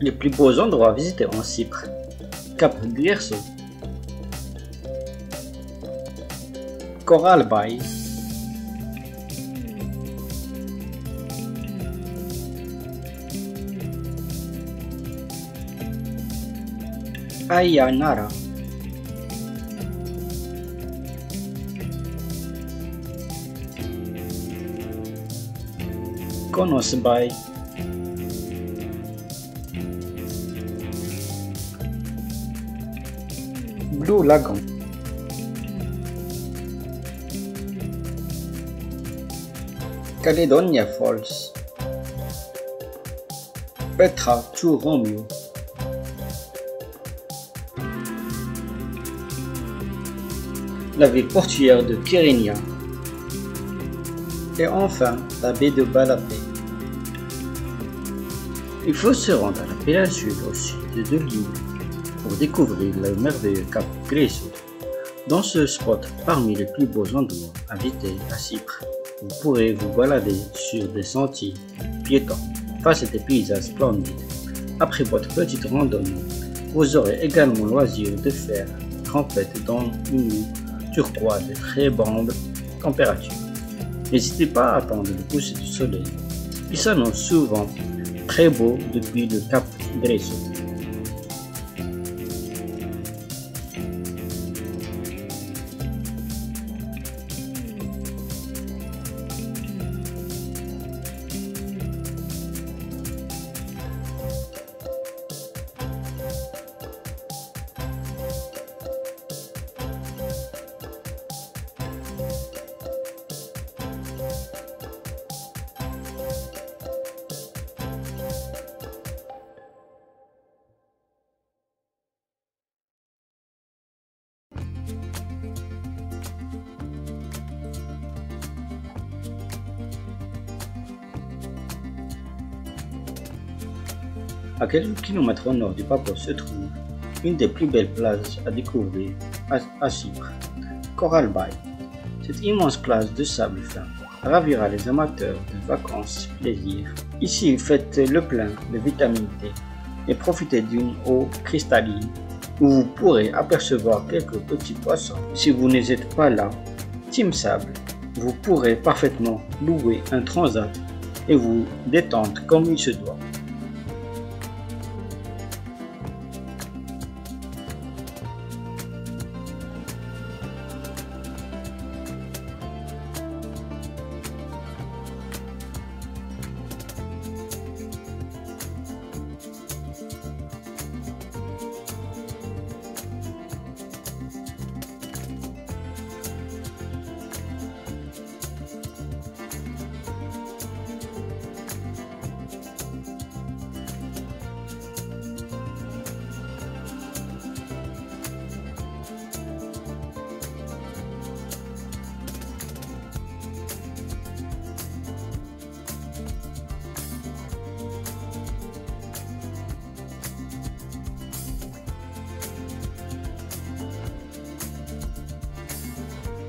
Les plus beaux endroits à visiter en Cypre. Cap Glirso. Coral Bay. Ayanara. Konos Bay. Caledonia Falls. Petra to Romeo. La ville portuaire de Kyrenia. Et enfin, la baie de Balapé. Il faut se rendre à la péninsule au sud de l'île découvrir le merveilleux cap Gresut. Dans ce spot, parmi les plus beaux endroits habités à Chypre, vous pourrez vous balader sur des sentiers piétons face à des paysages splendides. Après votre petite randonnée, vous aurez également loisir de faire trempette dans une eau turquoise de très bonne température. N'hésitez pas à attendre le coucher du soleil. Il s'annonce souvent très beau depuis le cap Gresut. À quelques kilomètres au nord du Papou se trouve une des plus belles plages à découvrir à, Chypre, Coral Bay. Cette immense plage de sable fin ravira les amateurs de vacances plaisir. Ici, faites le plein de vitamine D et profitez d'une eau cristalline où vous pourrez apercevoir quelques petits poissons. Si vous n'êtes pas là, Team Sable, vous pourrez parfaitement louer un transat et vous détendre comme il se doit.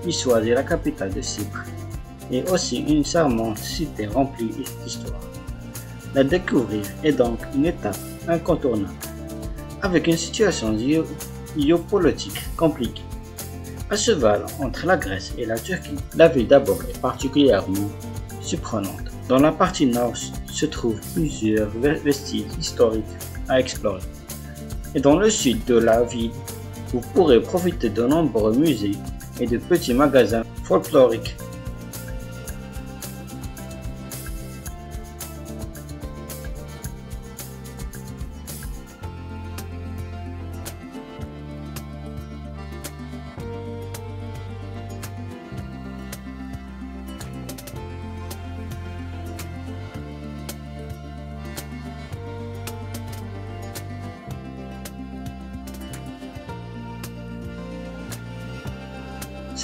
Issoise est la capitale de Chypre et aussi une charmante cité remplie d'histoire. La découvrir est donc une étape incontournable. Avec une situation géopolitique compliquée, à cheval entre la Grèce et la Turquie, la ville d'abord est particulièrement surprenante. Dans la partie nord se trouvent plusieurs vestiges historiques à explorer. Et dans le sud de la ville, vous pourrez profiter de nombreux musées et de petits magasins folkloriques.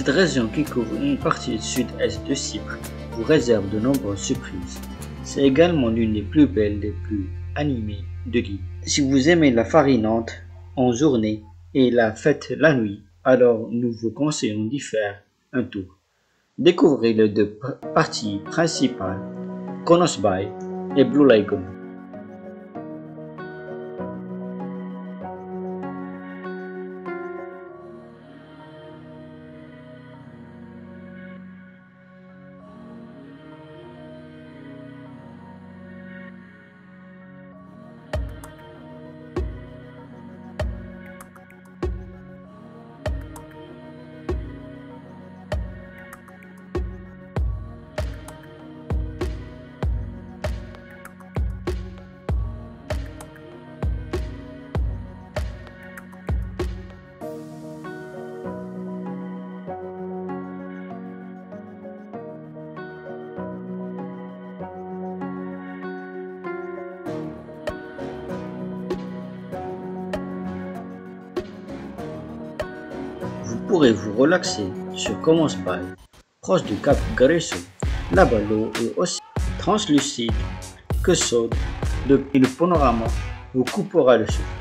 Cette région qui couvre une partie sud-est de Chypre vous réserve de nombreuses surprises. C'est également l'une des plus belles et plus animées de l'île. Si vous aimez la farinante en journée et la fête la nuit, alors nous vous conseillons d'y faire un tour. Découvrez les deux parties principales, Konos Bay et Blue Lagoon. Pourrez vous relaxer sur Commons Bay, proche du cap Gresso. Là-bas, l'eau est aussi translucide que chaude depuis le panorama vous coupera le souffle.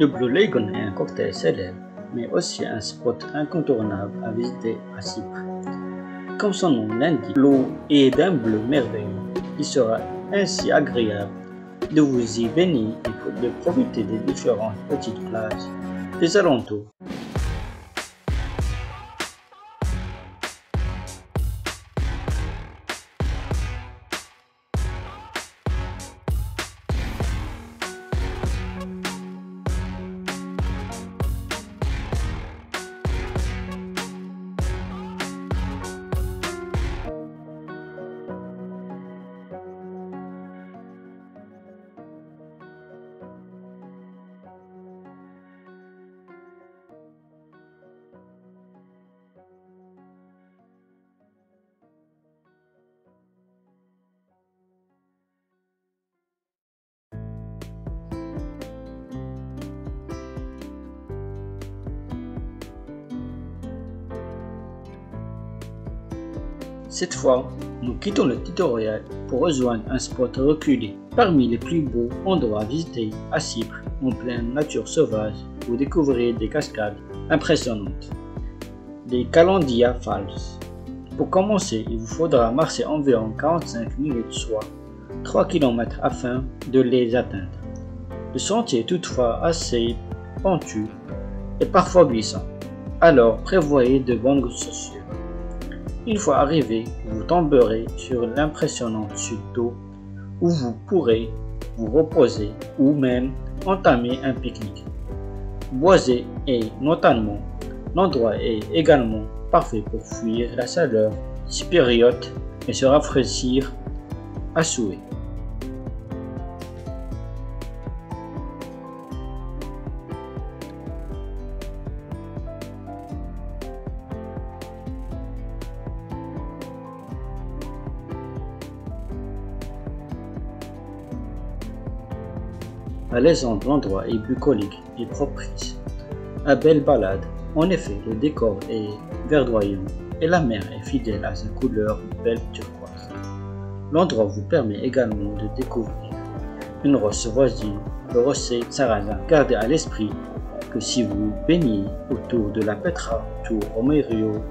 Le Blue Lagoon est un cocktail célèbre, mais aussi un spot incontournable à visiter à Chypre. Comme son nom l'indique, l'eau est d'un bleu merveilleux. Il sera ainsi agréable de vous y baigner et de profiter des différentes petites plages des alentours. Cette fois, nous quittons le tutoriel pour rejoindre un spot reculé. Parmi les plus beaux endroits à visiter à Chypre, en pleine nature sauvage, vous découvrirez des cascades impressionnantes. Les Calandia Falls. Pour commencer, il vous faudra marcher environ 45 minutes, soit 3 km afin de les atteindre. Le sentier est toutefois assez pentu et parfois glissant, alors prévoyez de bonnes chaussures. Une fois arrivé, vous tomberez sur l'impressionnante chute d'eau où vous pourrez vous reposer ou même entamer un pique-nique. Boisé et notamment, l'endroit est également parfait pour fuir la chaleur spiriote et se rafraîchir à souhait. La légende de l'endroit est bucolique et propice à belle balade. En effet, le décor est verdoyant et la mer est fidèle à sa couleur belle turquoise. L'endroit vous permet également de découvrir une roche voisine, le rocher sarrasin. Gardez à l'esprit que si vous baignez autour de la Petra Tour Romerio,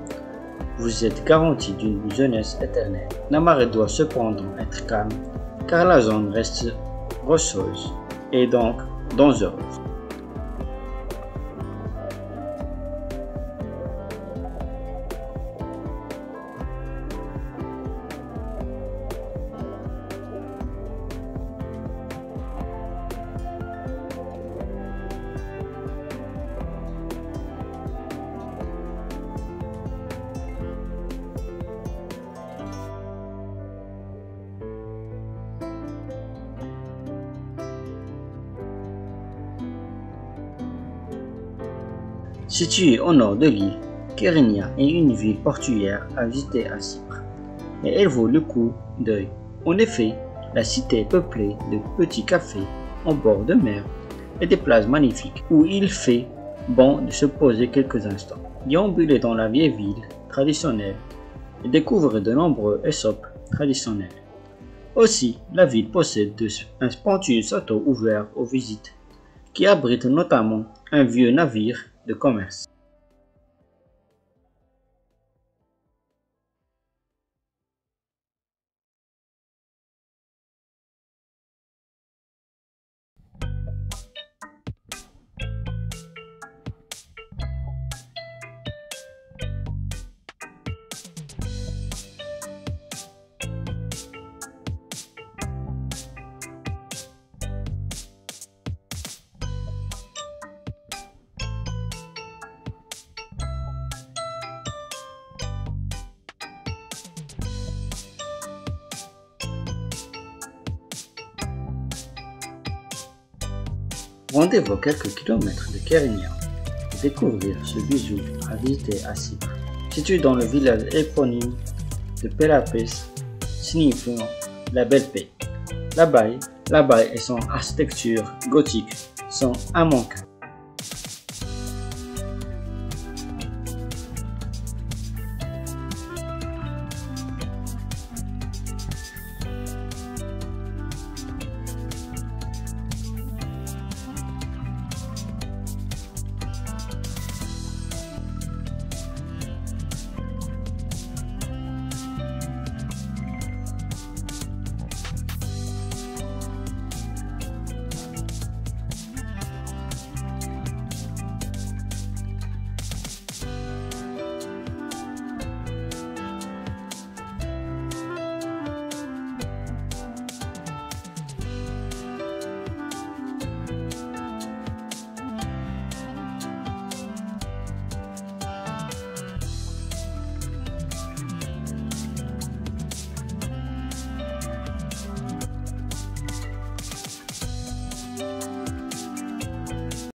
vous êtes garanti d'une jeunesse éternelle. La marée doit cependant être calme car la zone reste rocheuse et donc dangereuse. Située au nord de l'île, Kérinia est une ville portuaire à visiter à Chypre, et elle vaut le coup d'œil. En effet, la cité est peuplée de petits cafés en bord de mer et des plages magnifiques où il fait bon de se poser quelques instants. Déambuler dans la vieille ville traditionnelle et découvrir de nombreux ésoppes traditionnels. Aussi, la ville possède un spontané château ouvert aux visites qui abrite notamment un vieux navire de commerce. Rendez-vous quelques kilomètres de Kérignan pour découvrir ce bijou à visiter à Chypre, situé dans le village éponyme de Pélapès, signifiant la belle paix. La baille, et son architecture gothique sont immanquables.